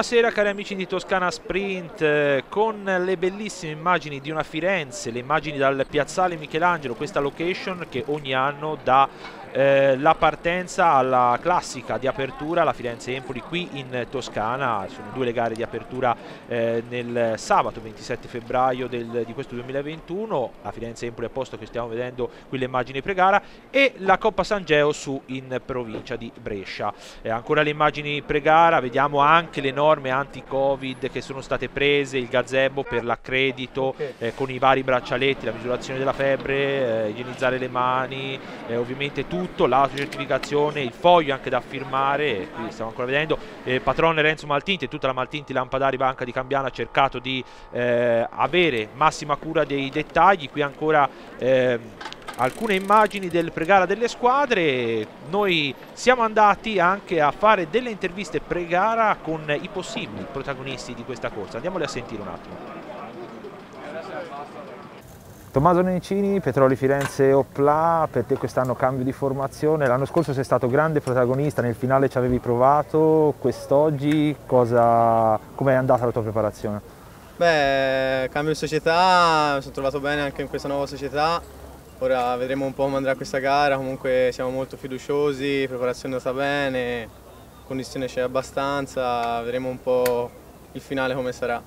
Buonasera cari amici di Toscana Sprint, eh, con le bellissime immagini di una Firenze, le immagini dal piazzale Michelangelo, questa location che ogni anno dà eh, la partenza alla classica di apertura, la Firenze-Empoli qui in Toscana, sono due le gare di apertura eh, nel sabato 27 febbraio del, di questo 2021, la Firenze-Empoli a posto che stiamo vedendo qui le immagini pre-gara. E la Coppa San Geo su in provincia di Brescia. Eh, ancora le immagini pre-gara, vediamo anche le norme anti-Covid che sono state prese, il gazebo per l'accredito eh, con i vari braccialetti, la misurazione della febbre, eh, igienizzare le mani, ovviamente tutto tutto, l'autocertificazione, il foglio anche da firmare, qui stiamo ancora vedendo, eh, patrone Renzo Maltinti e tutta la Maltinti Lampadari Banca di Cambiano ha cercato di eh, avere massima cura dei dettagli, qui ancora eh, alcune immagini del pregara delle squadre, noi siamo andati anche a fare delle interviste pre-gara con i possibili protagonisti di questa corsa, andiamole a sentire un attimo. Tommaso Nencini, Petroli Firenze Opla, per te quest'anno cambio di formazione, l'anno scorso sei stato grande protagonista, nel finale ci avevi provato, quest'oggi come è andata la tua preparazione? Beh, cambio di società, mi sono trovato bene anche in questa nuova società, ora vedremo un po' come andrà questa gara, comunque siamo molto fiduciosi, preparazione è andata bene, condizione c'è abbastanza, vedremo un po' il finale come sarà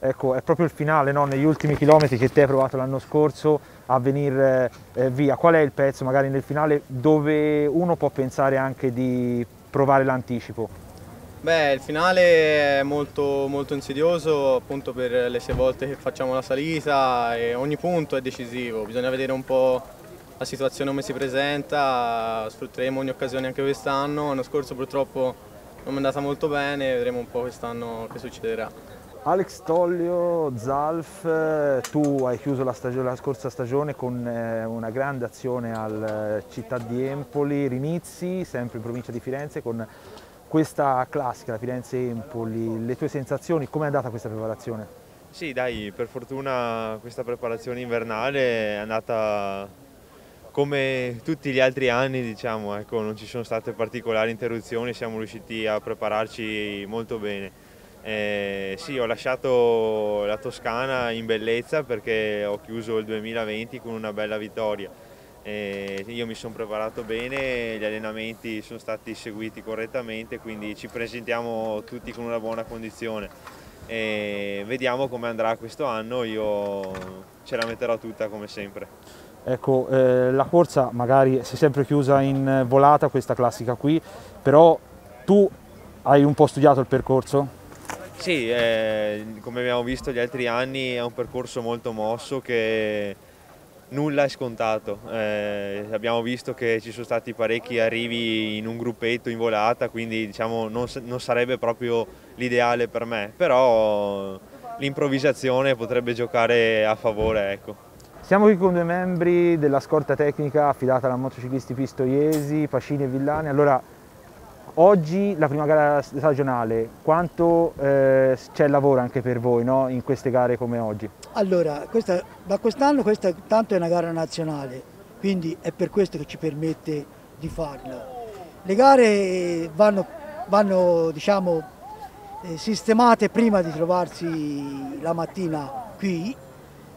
ecco, è proprio il finale, no? negli ultimi chilometri che te hai provato l'anno scorso a venire eh, via. Qual è il pezzo magari nel finale dove uno può pensare anche di provare l'anticipo? Beh, il finale è molto, molto insidioso appunto per le sei volte che facciamo la salita e ogni punto è decisivo, bisogna vedere un po' la situazione come si presenta, sfrutteremo ogni occasione anche quest'anno, l'anno scorso purtroppo non è andata molto bene, vedremo un po' quest'anno che succederà. Alex Tollio, Zalf, tu hai chiuso la, stagione, la scorsa stagione con eh, una grande azione al eh, Città di Empoli, Rinizzi, sempre in provincia di Firenze, con questa classica, la Firenze-Empoli. Le tue sensazioni, come è andata questa preparazione? Sì, dai, per fortuna questa preparazione invernale è andata come tutti gli altri anni, diciamo, ecco, non ci sono state particolari interruzioni, siamo riusciti a prepararci molto bene. Eh, sì, ho lasciato la Toscana in bellezza perché ho chiuso il 2020 con una bella vittoria. Eh, io mi sono preparato bene, gli allenamenti sono stati seguiti correttamente, quindi ci presentiamo tutti con una buona condizione. Eh, vediamo come andrà questo anno, io ce la metterò tutta come sempre. Ecco, eh, la corsa magari si è sempre chiusa in volata, questa classica qui, però tu hai un po' studiato il percorso? Sì, eh, come abbiamo visto gli altri anni è un percorso molto mosso che nulla è scontato. Eh, abbiamo visto che ci sono stati parecchi arrivi in un gruppetto in volata, quindi diciamo, non, non sarebbe proprio l'ideale per me, però l'improvvisazione potrebbe giocare a favore. Ecco. Siamo qui con due membri della scorta tecnica affidata da motociclisti pistoiesi, Pacini e Villani. Allora, Oggi la prima gara stagionale, quanto eh, c'è lavoro anche per voi no? in queste gare come oggi? Allora, questa, da quest'anno questa tanto è una gara nazionale, quindi è per questo che ci permette di farla. Le gare vanno, vanno diciamo, eh, sistemate prima di trovarsi la mattina qui,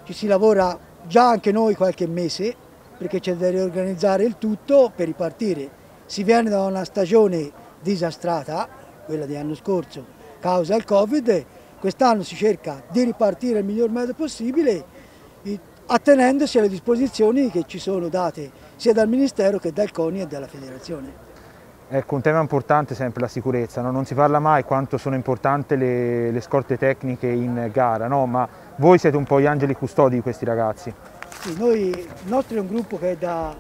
ci si lavora già anche noi qualche mese perché c'è da riorganizzare il tutto per ripartire. Si viene da una stagione disastrata, quella di anno scorso, causa il Covid, quest'anno si cerca di ripartire il miglior modo possibile attenendosi alle disposizioni che ci sono date sia dal Ministero che dal CONI e dalla Federazione. Ecco, un tema importante è sempre la sicurezza, no? non si parla mai quanto sono importanti le, le scorte tecniche in gara, no? ma voi siete un po' gli angeli custodi di questi ragazzi. Sì, noi, il nostro è un gruppo che è da,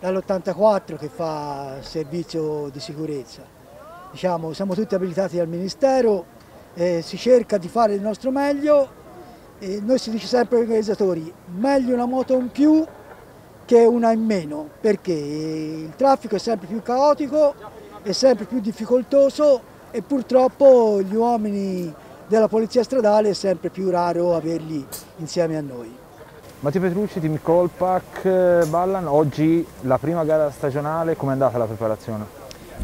dall'84 che fa servizio di sicurezza diciamo, siamo tutti abilitati dal Ministero, eh, si cerca di fare il nostro meglio e noi si dice sempre ai organizzatori, meglio una moto in più che una in meno, perché il traffico è sempre più caotico, è sempre più difficoltoso e purtroppo gli uomini della polizia stradale è sempre più raro averli insieme a noi. Matteo Petrucci, Team Colpac, eh, Ballan, oggi la prima gara stagionale, com'è andata la preparazione?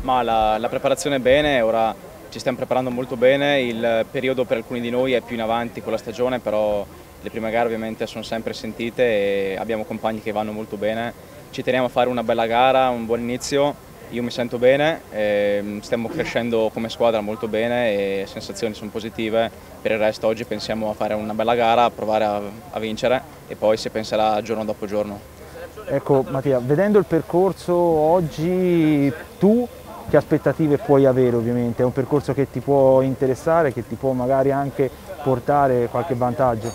Ma la, la preparazione è bene, ora ci stiamo preparando molto bene, il periodo per alcuni di noi è più in avanti con la stagione, però le prime gare ovviamente sono sempre sentite e abbiamo compagni che vanno molto bene. Ci teniamo a fare una bella gara, un buon inizio, io mi sento bene, ehm, stiamo crescendo come squadra molto bene e le sensazioni sono positive, per il resto oggi pensiamo a fare una bella gara, a provare a, a vincere e poi si penserà giorno dopo giorno. Ecco Mattia, vedendo il percorso oggi tu che aspettative puoi avere ovviamente? È un percorso che ti può interessare, che ti può magari anche portare qualche vantaggio?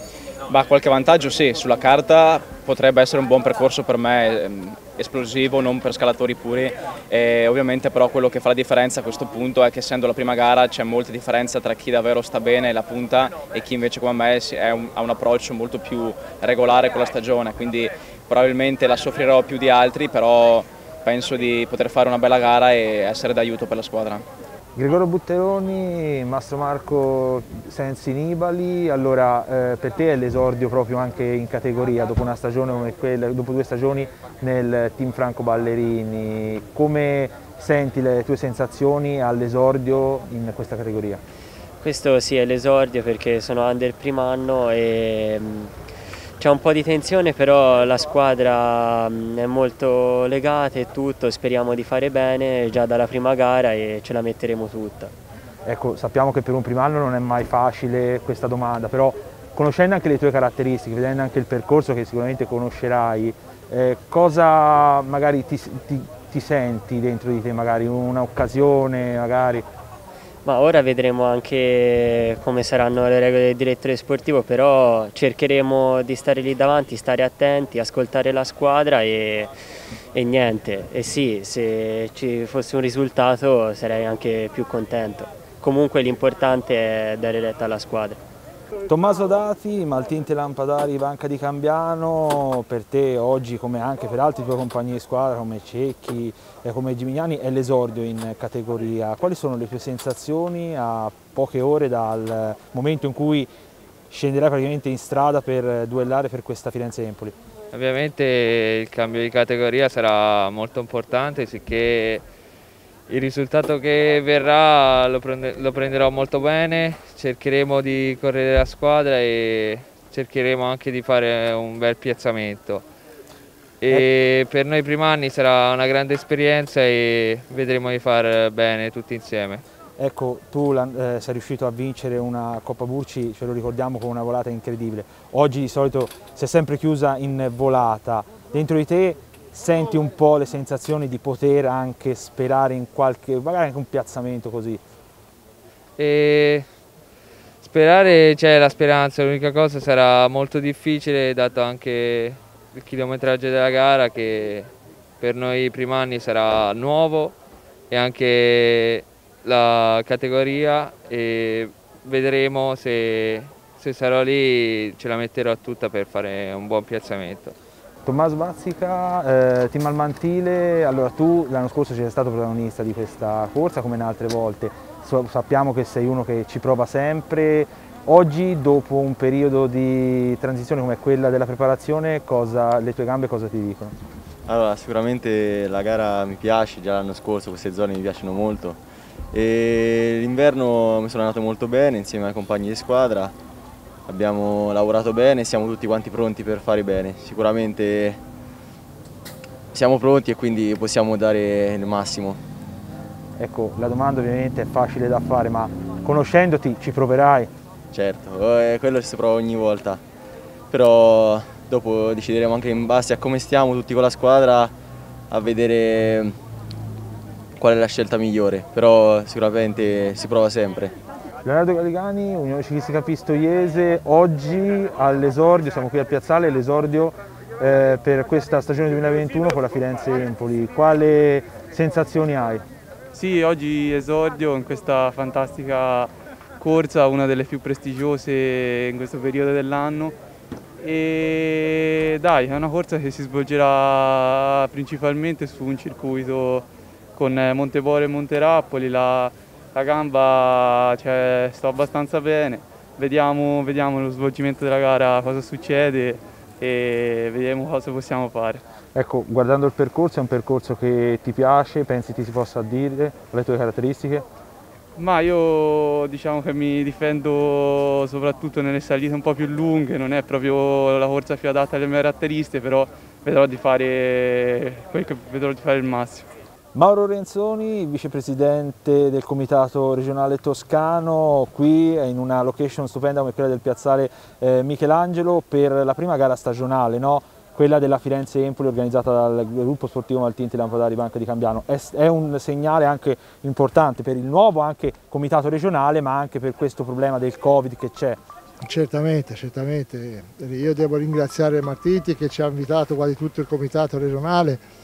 Bah, qualche vantaggio sì, sulla carta potrebbe essere un buon percorso per me, ehm, esplosivo, non per scalatori puri. E ovviamente però quello che fa la differenza a questo punto è che essendo la prima gara c'è molta differenza tra chi davvero sta bene e la punta e chi invece come me un, ha un approccio molto più regolare con la stagione, quindi probabilmente la soffrirò più di altri, però penso di poter fare una bella gara e essere d'aiuto per la squadra. Gregorio Butteroni, Mastro Marco Sensi Nibali, allora eh, per te è l'esordio proprio anche in categoria dopo una stagione come quella, dopo due stagioni nel team Franco Ballerini, come senti le tue sensazioni all'esordio in questa categoria? Questo sì è l'esordio perché sono under primo anno e c'è un po' di tensione però la squadra è molto legata e tutto, speriamo di fare bene già dalla prima gara e ce la metteremo tutta. Ecco, sappiamo che per un primo anno non è mai facile questa domanda, però conoscendo anche le tue caratteristiche, vedendo anche il percorso che sicuramente conoscerai, eh, cosa magari ti, ti, ti, senti dentro di te, magari un'occasione, magari ma ora vedremo anche come saranno le regole del direttore sportivo, però cercheremo di stare lì davanti, stare attenti, ascoltare la squadra e, e niente. E sì, se ci fosse un risultato sarei anche più contento. Comunque l'importante è dare retta alla squadra. Tommaso Dati, Maltinte Lampadari, Banca di Cambiano, per te oggi come anche per altri tuoi compagni di squadra come Cecchi e come Gimignani è l'esordio in categoria. Quali sono le tue sensazioni a poche ore dal momento in cui scenderai praticamente in strada per duellare per questa Firenze-Empoli? Ovviamente il cambio di categoria sarà molto importante, sicché il risultato che verrà lo, prende, lo, prenderò molto bene, cercheremo di correre la squadra e cercheremo anche di fare un bel piazzamento. E per noi primi anni sarà una grande esperienza e vedremo di far bene tutti insieme. Ecco, tu eh, sei riuscito a vincere una Coppa Burci, ce lo ricordiamo con una volata incredibile. Oggi di solito si è sempre chiusa in volata. Dentro di te senti un po' le sensazioni di poter anche sperare in qualche, magari anche un piazzamento così? E sperare c'è la speranza, l'unica cosa sarà molto difficile dato anche il chilometraggio della gara che per noi primi anni sarà nuovo e anche la categoria e vedremo se, se sarò lì ce la metterò tutta per fare un buon piazzamento. Tommaso Bazzica, eh, team Almantile, allora tu l'anno scorso sei stato protagonista di questa corsa come in altre volte, so, sappiamo che sei uno che ci prova sempre, oggi dopo un periodo di transizione come quella della preparazione, cosa, le tue gambe cosa ti dicono? Allora sicuramente la gara mi piace, già l'anno scorso queste zone mi piacciono molto. L'inverno mi sono andato molto bene insieme ai compagni di squadra abbiamo lavorato bene, siamo tutti quanti pronti per fare bene. Sicuramente siamo pronti e quindi possiamo dare il massimo. Ecco, la domanda ovviamente è facile da fare, ma conoscendoti ci proverai? Certo, eh, quello si prova ogni volta, però dopo decideremo anche in base a come stiamo tutti con la squadra a vedere qual è la scelta migliore, però sicuramente si prova sempre. Leonardo Galligani, Unione Ciclistica Pistoiese, oggi all'esordio, siamo qui al piazzale, l'esordio eh, per questa stagione 2021 con la Firenze Empoli. Quale sensazioni hai? Sì, oggi esordio in questa fantastica corsa, una delle più prestigiose in questo periodo dell'anno. E dai, è una corsa che si svolgerà principalmente su un circuito con Montebore e Monterappoli, la la gamba cioè, sto abbastanza bene, vediamo, vediamo lo svolgimento della gara cosa succede e vediamo cosa possiamo fare. Ecco, guardando il percorso, è un percorso che ti piace, pensi ti si possa dire, le tue caratteristiche? Ma io diciamo che mi difendo soprattutto nelle salite un po' più lunghe, non è proprio la corsa più adatta alle mie caratteristiche, però vedrò di fare, vedrò di fare il massimo. Mauro Renzoni, vicepresidente del Comitato regionale toscano, qui in una location stupenda come quella del piazzale eh, Michelangelo per la prima gara stagionale. No? quella della Firenze Empoli organizzata dal gruppo sportivo Maltinti Lampadari Banca di Cambiano. È, è, un segnale anche importante per il nuovo anche comitato regionale ma anche per questo problema del Covid che c'è. Certamente, certamente. Io devo ringraziare Martinti che ci ha invitato quasi tutto il comitato regionale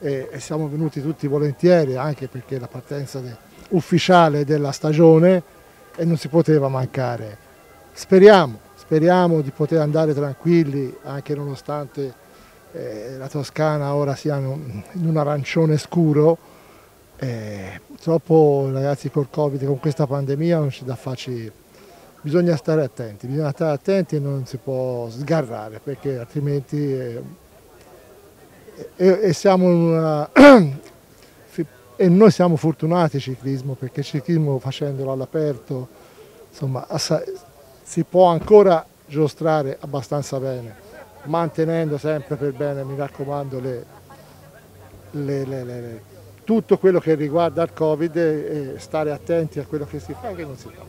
e, e siamo venuti tutti volentieri anche perché la partenza de, ufficiale della stagione e non si poteva mancare. Speriamo Speriamo di poter andare tranquilli anche nonostante eh, la Toscana ora sia in un arancione scuro. Eh, purtroppo ragazzi col Covid, con questa pandemia non c'è da farci, bisogna stare attenti, bisogna stare attenti e non si può sgarrare perché altrimenti eh, e, e, siamo una, e noi siamo fortunati ciclismo perché ciclismo facendolo all'aperto insomma si può ancora giostrare abbastanza bene, mantenendo sempre per bene, mi raccomando, le, le, le, tutto quello che riguarda il Covid e stare attenti a quello che si fa e che non si fa.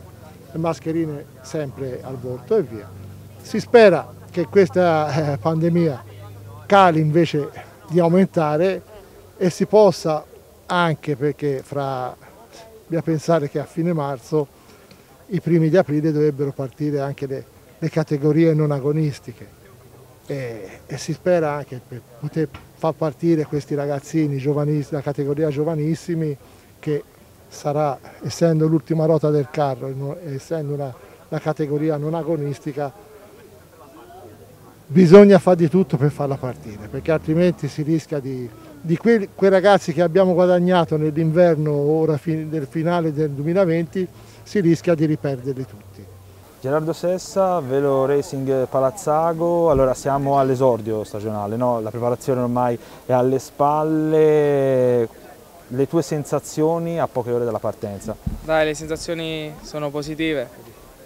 Le mascherine sempre al volto e via. Si spera che questa eh, pandemia cali invece di aumentare e si possa anche perché fra, bisogna pensare che a fine marzo i primi di aprile dovrebbero partire anche le, le categorie non agonistiche. E, e, si spera anche per poter far partire questi ragazzini, la categoria giovanissimi che sarà, essendo l'ultima ruota del carro, essendo una, la categoria non agonistica, bisogna fare di tutto per farla partire, perché altrimenti si rischia di, di quei, quei ragazzi che abbiamo guadagnato nell'inverno ora del finale del 2020 si rischia di riperderli tutti. Gerardo Sessa, Velo Racing Palazzago, allora siamo all'esordio stagionale, no? la preparazione ormai è alle spalle, le tue sensazioni a poche ore dalla partenza? Dai, le sensazioni sono positive,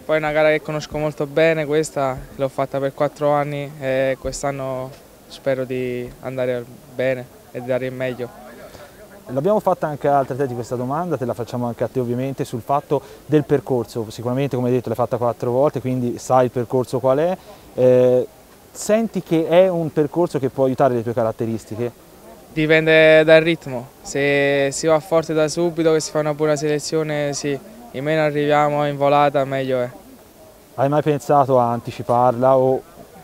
poi è una gara che conosco molto bene, questa l'ho fatta per quattro anni e quest'anno spero di andare bene e dare il meglio. L'abbiamo fatta anche a altri atleti questa domanda, te la facciamo anche a te ovviamente, sul fatto del percorso. Sicuramente come hai detto l'hai fatta quattro volte, quindi sai il percorso qual è. Eh, senti che è un percorso che può aiutare le tue caratteristiche? Dipende dal ritmo, se si va forte da subito, che si fa una buona selezione, sì, in meno arriviamo in volata meglio è. Hai mai pensato a anticiparla o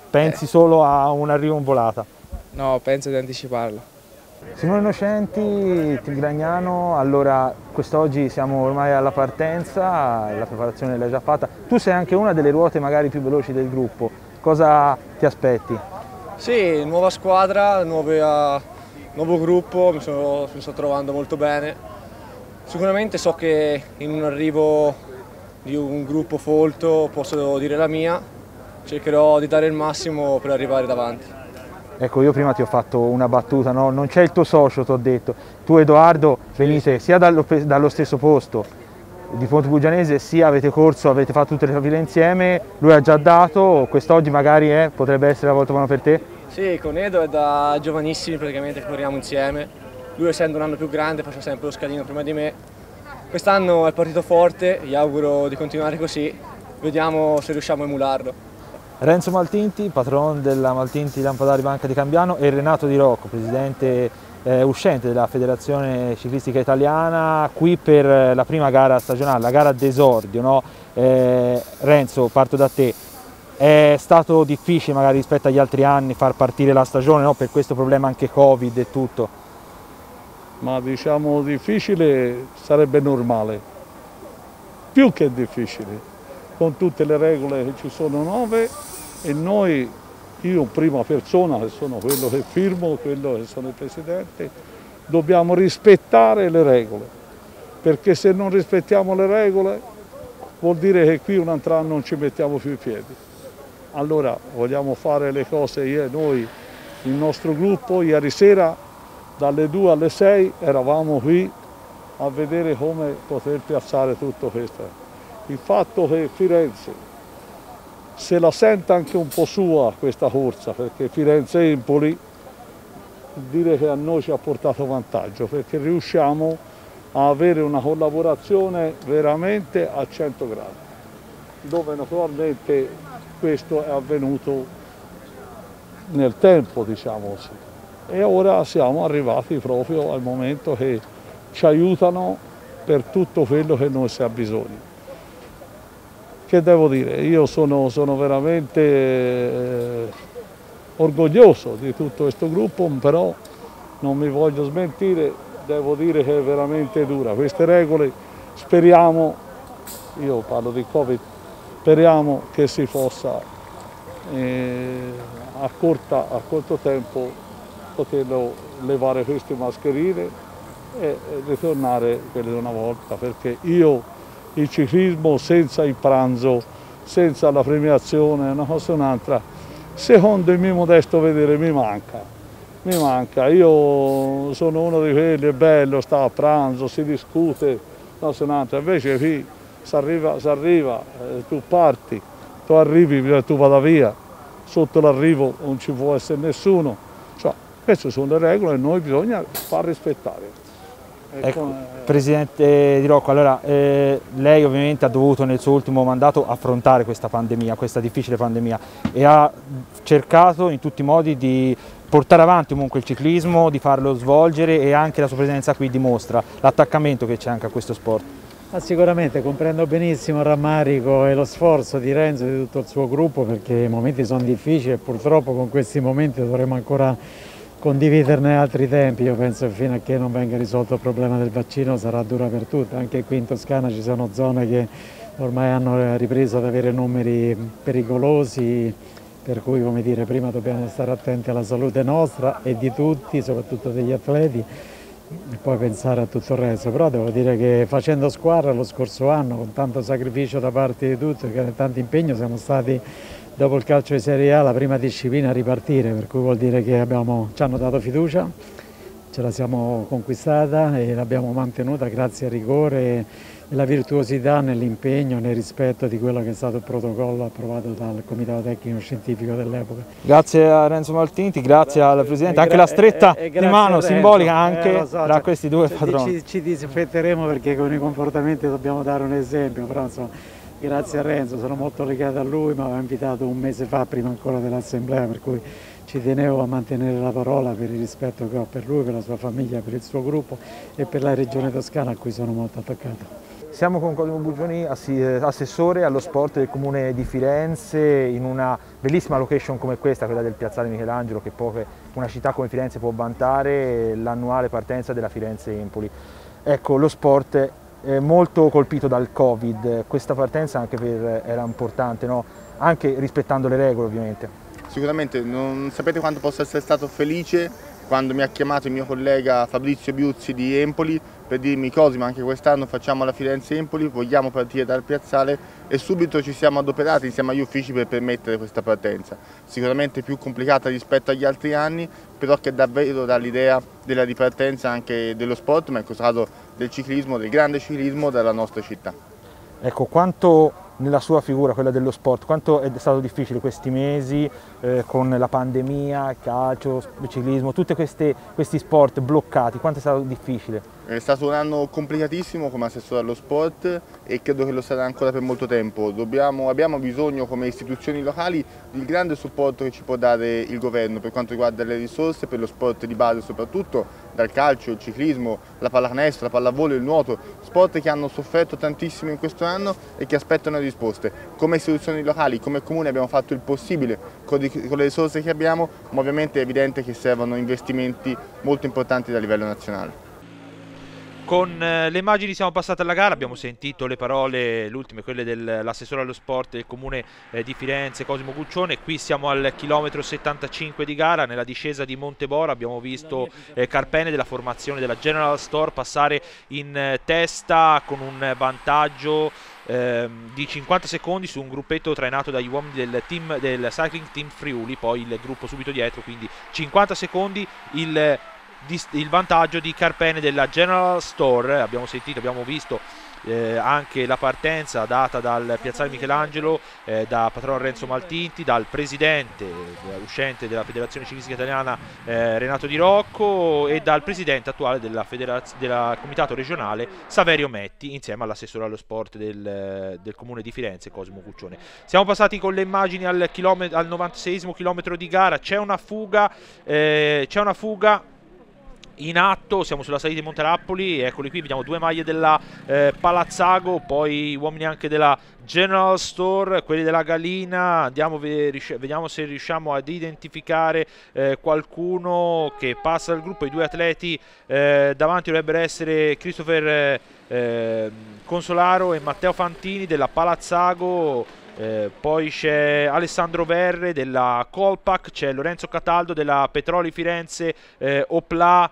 pensi eh. solo a un arrivo in volata? No, penso di anticiparla. Simone Innocenti, Tigragnano, allora quest'oggi siamo ormai alla partenza, la preparazione l'hai già fatta, tu sei anche una delle ruote magari più veloci del gruppo, cosa ti aspetti? Sì, nuova squadra, nuove, uh, nuovo gruppo, mi, sono, mi sto trovando molto bene, sicuramente so che in un arrivo di un gruppo folto posso dire la mia, cercherò di dare il massimo per arrivare davanti. Ecco, io prima ti ho fatto una battuta, no? non c'è il tuo socio, ti ho detto. Tu Edoardo venite sia dallo, dallo stesso posto di Ponte Bugianese, sia avete corso, avete fatto tutte le file insieme, lui ha già dato, quest'oggi magari eh, potrebbe essere la volta buona per te? Sì, con Edo è da giovanissimi praticamente che corriamo insieme. Lui essendo un anno più grande faceva sempre lo scalino prima di me. Quest'anno è partito forte, gli auguro di continuare così, vediamo se riusciamo a emularlo. Renzo Maltinti, patron della Maltinti Lampadari Banca di Cambiano e Renato Di Rocco, presidente eh, uscente della Federazione Ciclistica Italiana, qui per la prima gara stagionale, la gara d'esordio. No? Eh, Renzo, parto da te. È stato difficile magari rispetto agli altri anni far partire la stagione no? per questo problema anche Covid e tutto? Ma diciamo difficile sarebbe normale, più che difficile, con tutte le regole che ci sono nuove e noi, io prima persona che sono quello che firmo, quello che sono il Presidente, dobbiamo rispettare le regole, perché se non rispettiamo le regole vuol dire che qui un altro anno non ci mettiamo più i piedi. Allora vogliamo fare le cose io e noi, il nostro gruppo, ieri sera dalle 2 alle 6 eravamo qui a vedere come poter piazzare tutto questo. Il fatto che Firenze se la senta anche un po' sua questa corsa, perché Firenze-Empoli dire che a noi ci ha portato vantaggio, perché riusciamo a avere una collaborazione veramente a 100 gradi, dove naturalmente questo è avvenuto nel tempo, diciamo così. E ora siamo arrivati proprio al momento che ci aiutano per tutto quello che noi si ha bisogno. Che devo dire, io sono, sono veramente eh, orgoglioso di tutto questo gruppo, però non mi voglio smentire, devo dire che è veramente dura. Queste regole speriamo, io parlo di Covid, speriamo che si possa eh, a, corta, a corto tempo poterlo levare queste mascherine e ritornare quelle di una volta, perché io il ciclismo senza il pranzo, senza la premiazione, una cosa o un'altra, secondo il mio modesto vedere mi manca. Mi manca, io sono uno di quelli, è bello, sta a pranzo, si discute, una cosa o un'altra, invece qui si arriva, si arriva eh, tu parti, tu arrivi, tu vada via, sotto l'arrivo non ci può essere nessuno, queste sono le regole e noi bisogna far rispettare. Ecco, Presidente Di Rocco, allora eh, lei ovviamente ha dovuto nel suo ultimo mandato affrontare questa pandemia, questa difficile pandemia e ha cercato in tutti i modi di portare avanti comunque il ciclismo, di farlo svolgere e anche la sua presenza qui dimostra l'attaccamento che c'è anche a questo sport. Ah, sicuramente comprendo benissimo il rammarico e lo sforzo di Renzo e di tutto il suo gruppo perché i momenti sono difficili e purtroppo con questi momenti dovremo ancora condividerne altri tempi, io penso che fino a che non venga risolto il problema del vaccino sarà dura per tutti, anche qui in Toscana ci sono zone che ormai hanno ripreso ad avere numeri pericolosi, per cui come dire, prima dobbiamo stare attenti alla salute nostra e di tutti, soprattutto degli atleti, e poi pensare a tutto il resto, però devo dire che facendo squadra lo scorso anno, con tanto sacrificio da parte di tutti e tanto impegno, siamo stati dopo il calcio di Serie A la prima disciplina a ripartire, per cui vuol dire che abbiamo, ci hanno dato fiducia, ce la siamo conquistata e l'abbiamo mantenuta grazie al rigore e alla virtuosità nell'impegno, nel rispetto di quello che è stato il protocollo approvato dal Comitato Tecnico Scientifico dell'epoca. Grazie a Renzo Maltinti, grazie, al Presidente, anche la stretta e, e di mano simbolica anche eh, so, tra cioè, questi due padroni. Ci, ci disinfetteremo perché con i comportamenti dobbiamo dare un esempio, però insomma, grazie a Renzo, sono molto legato a lui, mi aveva invitato un mese fa, prima ancora dell'assemblea, per cui ci tenevo a mantenere la parola per il rispetto che ho per lui, per la sua famiglia, per il suo gruppo e per la regione toscana a cui sono molto attaccato. Siamo con Cosimo Bugioni, assessore allo sport del comune di Firenze, in una bellissima location come questa, quella del piazzale Michelangelo, che poche, una città come Firenze può vantare, l'annuale partenza della Firenze-Empoli. Ecco, lo sport eh, molto colpito dal Covid, questa partenza anche per, era importante, no? anche rispettando le regole ovviamente. Sicuramente, non sapete quanto posso essere stato felice quando mi ha chiamato il mio collega Fabrizio Biuzzi di Empoli per dirmi Cosimo anche quest'anno facciamo la Firenze-Empoli, vogliamo partire dal piazzale e subito ci siamo adoperati insieme agli uffici per permettere questa partenza. Sicuramente più complicata rispetto agli altri anni, però che davvero dà l'idea della ripartenza anche dello sport, ma in questo del ciclismo, del grande ciclismo della nostra città. Ecco, quanto nella sua figura, quella dello sport, quanto è stato difficile questi mesi eh, con la pandemia, calcio, ciclismo, tutti questi sport bloccati, quanto è stato difficile? È stato un anno complicatissimo come assessore allo sport e credo che lo sarà ancora per molto tempo. Dobbiamo, abbiamo bisogno come istituzioni locali del grande supporto che ci può dare il governo per quanto riguarda le risorse per lo sport di base soprattutto, dal calcio, il ciclismo, la pallacanestro, la pallavolo, il nuoto, sport che hanno sofferto tantissimo in questo anno e che aspettano risposte. Come istituzioni locali, come comune abbiamo fatto il possibile con le risorse che abbiamo, ma ovviamente è evidente che servono investimenti molto importanti da livello nazionale. Con eh, le immagini siamo passati alla gara, abbiamo sentito le parole, le ultime, quelle dell'assessore allo sport del comune eh, di Firenze, Cosimo Guccione. Qui siamo al chilometro 75 di gara, nella discesa di Monteboro abbiamo visto eh, Carpene della formazione della General Store passare in testa con un vantaggio ehm, di 50 secondi su un gruppetto trainato dagli uomini del, team, del Cycling Team Friuli, poi il gruppo subito dietro, quindi 50 secondi. Il il vantaggio di Carpene della General Store. Abbiamo sentito, abbiamo visto eh, anche la partenza data dal piazzale Michelangelo, eh, da patrono Renzo Maltinti, dal presidente uscente della Federazione Ciclistica Italiana eh, Renato Di Rocco e dal presidente attuale della comitato regionale Saverio Metti insieme all'assessore allo sport del, del, comune di Firenze Cosimo Cuccione. Siamo passati con le immagini al, al 96 chilometro di gara, c'è una fuga, eh, c'è una fuga in atto, siamo sulla salita di Monterappoli, eccoli qui, vediamo due maglie della eh, Palazzago, poi uomini anche della General Store, quelli della Galina, andiamo, vediamo se riusciamo ad identificare eh, qualcuno che passa dal gruppo, i due atleti eh, davanti dovrebbero essere Christopher eh, Consolaro e Matteo Fantini della Palazzago, eh, poi c'è Alessandro Verre della Colpac, c'è Lorenzo Cataldo della Petroli Firenze, eh, Opla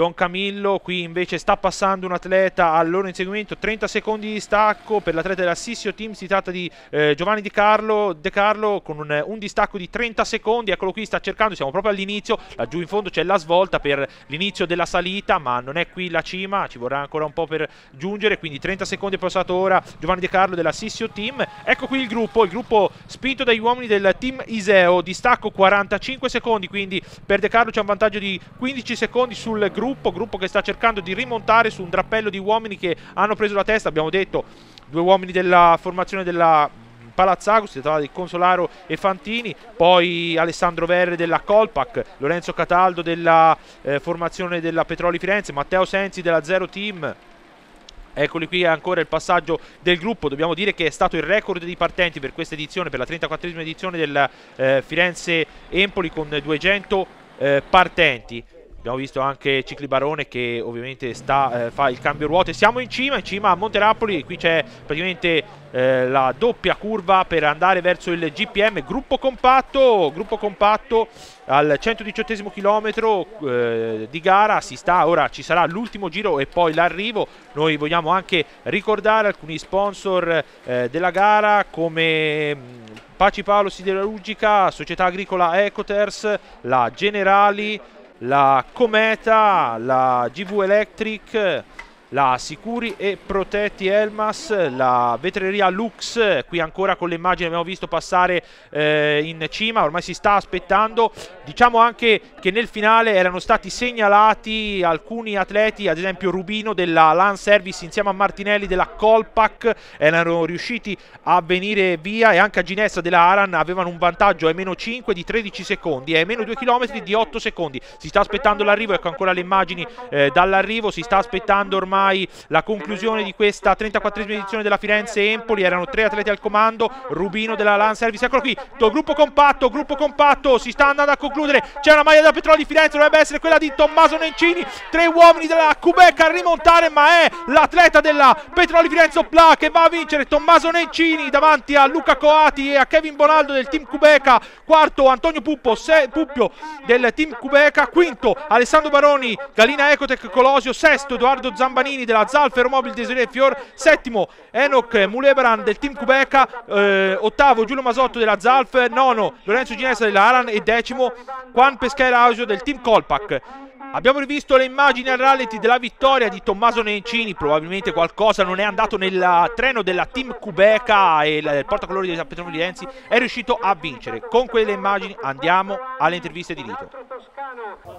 Don Camillo qui invece sta passando un atleta al loro inseguimento. 30 secondi di stacco per l'atleta della Sissio Team si tratta di eh, Giovanni Di Carlo, De Carlo con un, un, distacco di 30 secondi. Eccolo qui sta cercando siamo proprio all'inizio. Laggiù in fondo c'è la svolta per l'inizio della salita ma non è qui la cima ci vorrà ancora un po' per giungere quindi 30 secondi è passato ora Giovanni De Carlo della Sissio Team. Ecco qui il gruppo il gruppo spinto dagli uomini del team Iseo. Distacco 45 secondi quindi per De Carlo c'è un vantaggio di 15 secondi sul gruppo gruppo, gruppo che sta cercando di rimontare su un drappello di uomini che hanno preso la testa, abbiamo detto due uomini della formazione della Palazzago, si tratta di Consolaro e Fantini, poi Alessandro Verre della Colpac, Lorenzo Cataldo della eh, formazione della Petroli Firenze, Matteo Sensi della Zero Team. Eccoli qui ancora il passaggio del gruppo, dobbiamo dire che è stato il record di partenti per questa edizione, per la 34esima edizione del eh, Firenze Empoli con 200 eh, partenti. Abbiamo visto anche Cicli Barone che ovviamente sta, eh, fa il cambio ruote. Siamo in cima, in cima a Monterapoli. Qui c'è praticamente eh, la doppia curva per andare verso il GPM. Gruppo compatto, gruppo compatto al 118 chilometro eh, di gara. Si sta, ora ci sarà l'ultimo giro e poi l'arrivo. Noi vogliamo anche ricordare alcuni sponsor eh, della gara come... Mm, Paci Paolo Siderurgica, Società Agricola Ecoters, la Generali, la Cometa, la GV Electric, la Sicuri e Protetti Elmas, la vetreria Lux, qui ancora con le immagini abbiamo visto passare eh, in cima, ormai si sta aspettando, diciamo anche che nel finale erano stati segnalati alcuni atleti, ad esempio Rubino della Land Service insieme a Martinelli della Colpac, erano riusciti a venire via e anche a Ginessa della Aran avevano un vantaggio ai meno 5 di 13 secondi e ai meno 2 km di 8 secondi, si sta aspettando l'arrivo, ecco ancora le immagini eh, dall'arrivo, si sta aspettando ormai ormai la conclusione di questa 34esima edizione della Firenze Empoli. Erano tre atleti al comando, Rubino della Land Service. Eccolo qui, gruppo compatto, gruppo compatto, si sta andando a concludere. C'è una maglia da Petrolio di Firenze, dovrebbe essere quella di Tommaso Nencini. Tre uomini della Cubeca a rimontare, ma è l'atleta della Petrolio di Firenze Opla che va a vincere. Tommaso Nencini davanti a Luca Coati e a Kevin Bonaldo del team Cubeca. Quarto Antonio Puppo, se, Puppio del team Cubeca. Quinto Alessandro Baroni, Galina Ecotec Colosio. Sesto Edoardo Zambanini Giannini della Zalf Aeromobile Desiree Fior, settimo Enoch Mulebran del team Cubeca, eh, ottavo Giulio Masotto della Zalf, nono Lorenzo Ginesa della Aran e decimo Juan Pesquera Ausio del team Colpac. Abbiamo rivisto le immagini al rallenti della vittoria di Tommaso Nencini, probabilmente qualcosa non è andato nel treno della team Cubeca e il portacolori di San Pietro Lienzi è riuscito a vincere. Con quelle immagini andiamo alle interviste di Rito.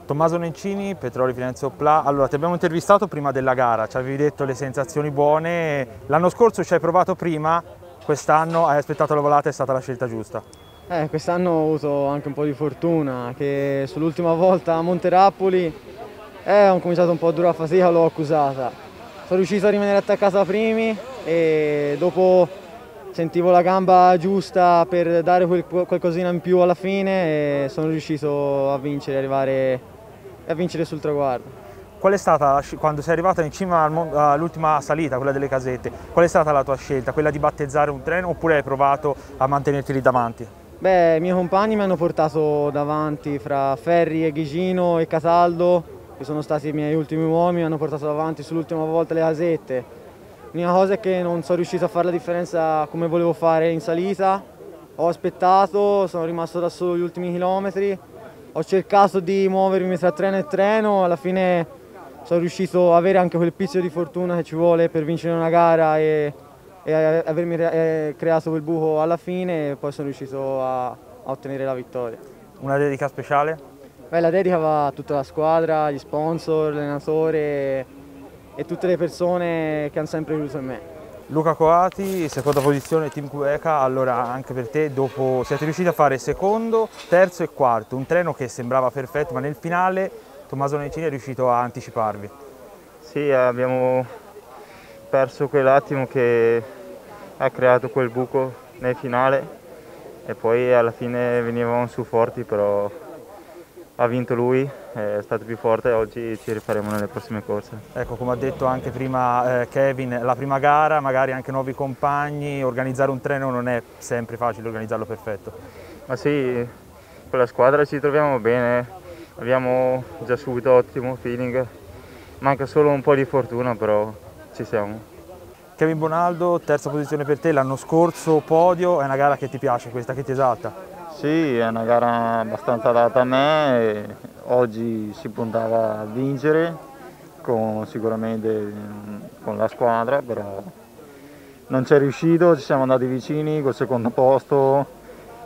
Tommaso Nencini, Petroli Firenze Opla. Allora, ti abbiamo intervistato prima della gara, ci avevi detto le sensazioni buone. L'anno scorso ci hai provato prima, quest'anno hai aspettato la volata, è stata la scelta giusta. Eh, quest'anno ho avuto anche un po' di fortuna, che sull'ultima volta a Monterapoli eh, ho cominciato un po' a dura fatica, l'ho accusata. Sono riuscito a rimanere attaccata primi e dopo sentivo la gamba giusta per dare quel, qualcosina in più alla fine e sono riuscito a vincere, arrivare, a vincere sul traguardo. Qual è stata, quando sei arrivata in cima all'ultima salita, quella delle casette, qual è stata la tua scelta? Quella di battezzare un treno oppure hai provato a mantenerti lì davanti? Beh, i miei compagni mi hanno portato davanti fra Ferri e Ghigino e Cataldo, che sono stati i miei ultimi uomini, mi hanno portato davanti sull'ultima volta le casette. L'unica cosa è che non sono riuscito a fare la differenza come volevo fare in salita, ho aspettato, sono rimasto da solo gli ultimi chilometri. Ho cercato di muovermi tra treno e treno, alla fine sono riuscito ad avere anche quel pizzo di fortuna che ci vuole per vincere una gara e, e avermi e creato quel buco alla fine e poi sono riuscito a, a ottenere la vittoria. Una dedica speciale? Beh, la dedica va a tutta la squadra, gli sponsor, l'allenatore e, e tutte le persone che hanno sempre creduto in me. Luca Coati, seconda posizione Team Cueca, allora anche per te dopo siete riusciti a fare secondo, terzo e quarto, un treno che sembrava perfetto ma nel finale Tommaso Nencini è riuscito a anticiparvi. Sì, abbiamo perso quell'attimo che ha creato quel buco nel finale e poi alla fine venivamo su forti però ha vinto lui, è stato più forte e oggi ci rifaremo nelle prossime corse. Ecco, come ha detto anche prima eh, Kevin, la prima gara, magari anche nuovi compagni, organizzare un treno non è sempre facile organizzarlo perfetto. Ma sì, con la squadra ci troviamo bene, abbiamo già subito ottimo feeling, manca solo un po' di fortuna però ci siamo. Kevin Bonaldo, terza posizione per te, l'anno scorso podio, è una gara che ti piace, questa che ti esalta? Sì, è una gara abbastanza adatta a me, oggi si puntava a vincere con, sicuramente mm, con la squadra, però non c'è riuscito, ci siamo andati vicini col secondo posto,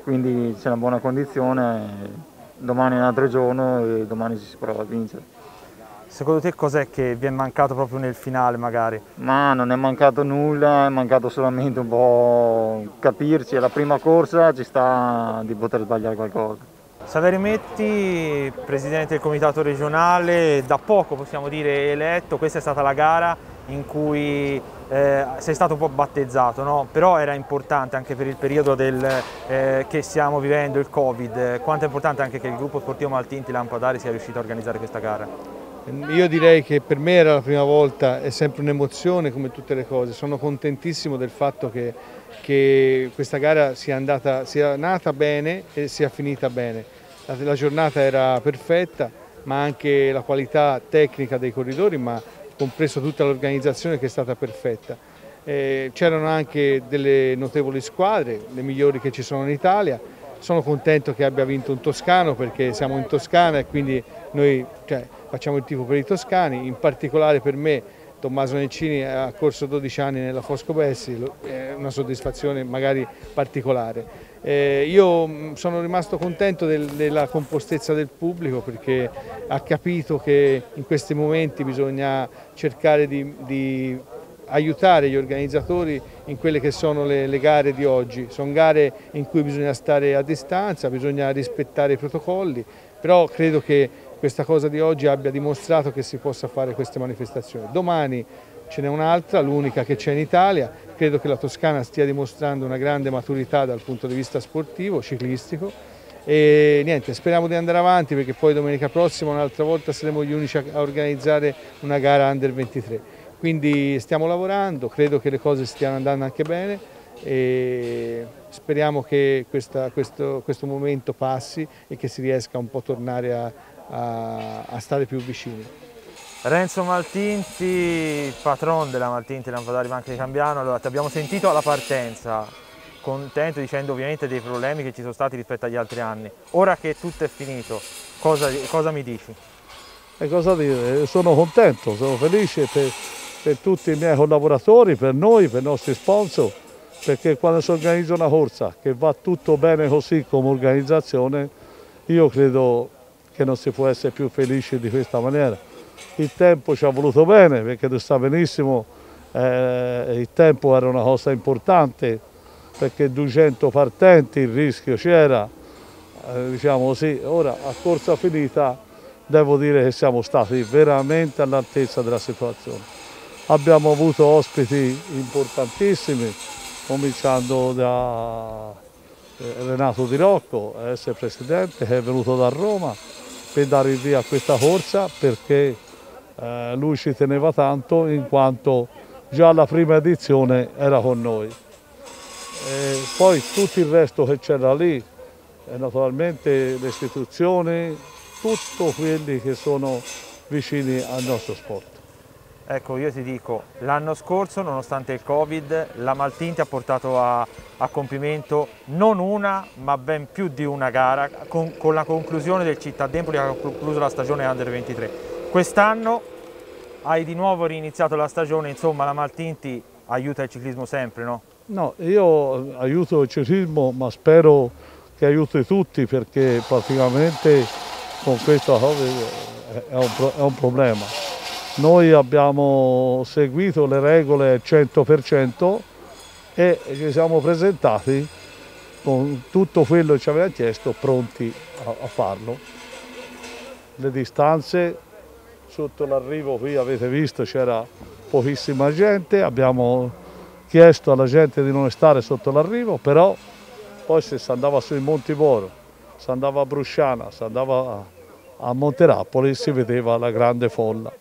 quindi c'è una buona condizione, domani è un altro giorno e domani si prova a vincere. Secondo te cos'è che vi è mancato proprio nel finale magari? Ma non è mancato nulla, è mancato solamente un po' capirci, è la prima corsa, ci sta di poter sbagliare qualcosa. Saverio Metti, presidente del comitato regionale, da poco possiamo dire eletto, questa è stata la gara in cui eh, sei stato un po' battezzato, no? però era importante anche per il periodo del, eh, che stiamo vivendo, il Covid, quanto è importante anche che il gruppo sportivo Maltinti Lampadari sia riuscito a organizzare questa gara? Io direi che per me era la prima volta, è sempre un'emozione come tutte le cose, sono contentissimo del fatto che, che questa gara sia, andata, sia nata bene e sia finita bene. La, la giornata era perfetta, ma anche la qualità tecnica dei corridori, ma compreso tutta l'organizzazione che è stata perfetta. Eh, c'erano anche delle notevoli squadre, le migliori che ci sono in Italia, sono contento che abbia vinto un toscano perché siamo in Toscana e quindi noi cioè, facciamo il tifo per i toscani, in particolare per me Tommaso Nencini ha corso 12 anni nella Fosco Bessi, è una soddisfazione magari particolare. Eh, io mm, sono rimasto contento del, della compostezza del pubblico perché ha capito che in questi momenti bisogna cercare di, di aiutare gli organizzatori in quelle che sono le, le, gare di oggi. Sono gare in cui bisogna stare a distanza, bisogna rispettare i protocolli, però credo che questa cosa di oggi abbia dimostrato che si possa fare queste manifestazioni. Domani ce n'è un'altra, l'unica che c'è in Italia, credo che la Toscana stia dimostrando una grande maturità dal punto di vista sportivo, ciclistico e niente, speriamo di andare avanti perché poi domenica prossima un'altra volta saremo gli unici a organizzare una gara under 23. Quindi stiamo lavorando, credo che le cose stiano andando anche bene e speriamo che questa, questo, questo momento passi e che si riesca un po' a tornare a, a, a stare più vicini. Renzo Maltinti, patron della Maltinti Lampadari Banca di Cambiano, allora ti abbiamo sentito alla partenza, contento dicendo ovviamente dei problemi che ci sono stati rispetto agli altri anni. Ora che tutto è finito, cosa, cosa mi dici? E cosa dire? Sono contento, sono felice per, per tutti i miei collaboratori, per noi, per i nostri sponsor, perché quando si organizza una corsa che va tutto bene così come organizzazione, io credo che non si può essere più felici di questa maniera. Il tempo ci ha voluto bene perché tu sa benissimo eh, il tempo era una cosa importante perché 200 partenti il rischio c'era, eh, diciamo così, ora a corsa finita devo dire che siamo stati veramente all'altezza della situazione. Abbiamo avuto ospiti importantissimi, cominciando da eh, Renato Di Rocco, ex presidente, che è venuto da Roma, per dare il via a questa corsa perché eh, lui ci teneva tanto in quanto già la prima edizione era con noi. E poi tutto il resto che c'era lì, e naturalmente le istituzioni, tutti quelli che sono vicini al nostro sport. Ecco, io ti dico, l'anno scorso, nonostante il Covid, la Maltinti ha portato a, a compimento non una, ma ben più di una gara, con, con la conclusione del Città d'Empoli che ha concluso la stagione Under 23. Quest'anno hai di nuovo riniziato la stagione, insomma la Maltinti aiuta il ciclismo sempre, no? No, io aiuto il ciclismo, ma spero che aiuti tutti perché praticamente con questa cosa è un, è un problema. Noi abbiamo seguito le regole al 100% e ci siamo presentati con tutto quello che ci aveva chiesto pronti a, a farlo. Le distanze sotto l'arrivo qui avete visto c'era pochissima gente, abbiamo chiesto alla gente di non stare sotto l'arrivo, però poi se si andava sui Monti Moro, si andava a Brusciana, si andava a Monterapoli si vedeva la grande folla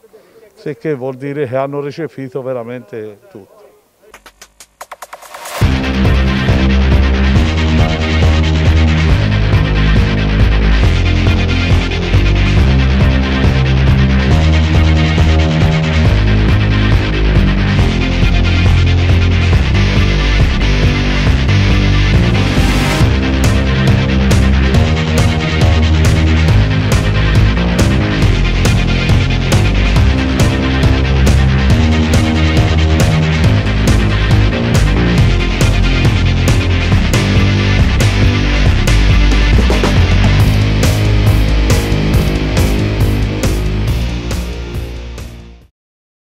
sicché vuol dire che hanno recepito veramente tutto.